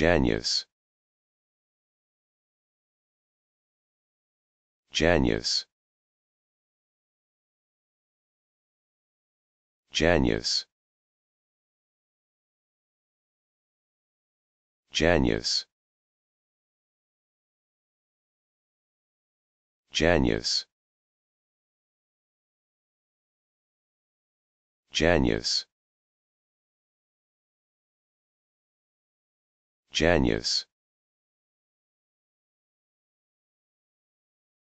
Janus. Janus. Janus. Janus. Janus. Janus Janus